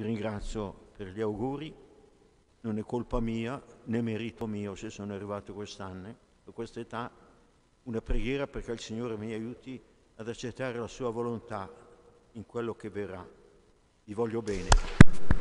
Vi ringrazio per gli auguri, non è colpa mia né merito mio se sono arrivato quest'anno, a questa età, una preghiera perché il Signore mi aiuti ad accettare la sua volontà in quello che verrà. Vi voglio bene.